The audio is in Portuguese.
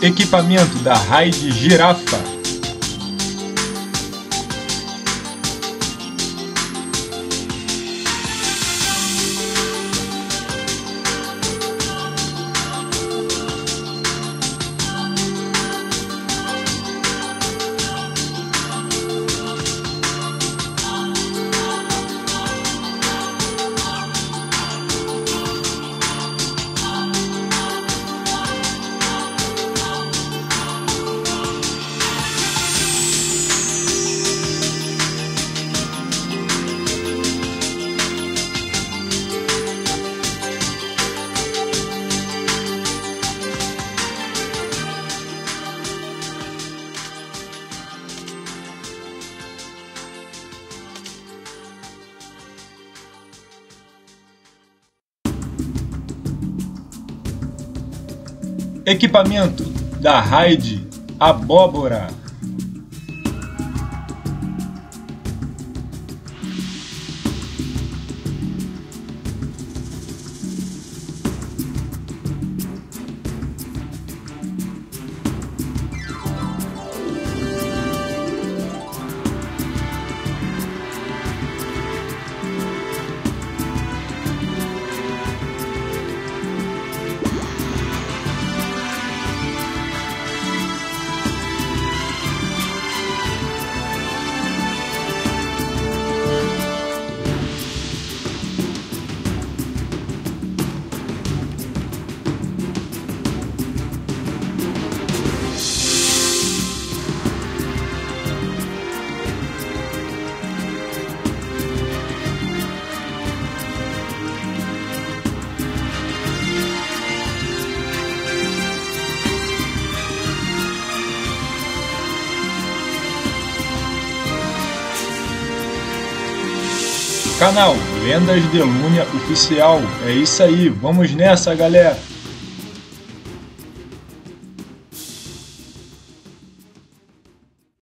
Equipamento da Raid Girafa. Equipamento da Raid Abóbora. Canal Lendas de Lúnia Oficial. É isso aí, vamos nessa, galera!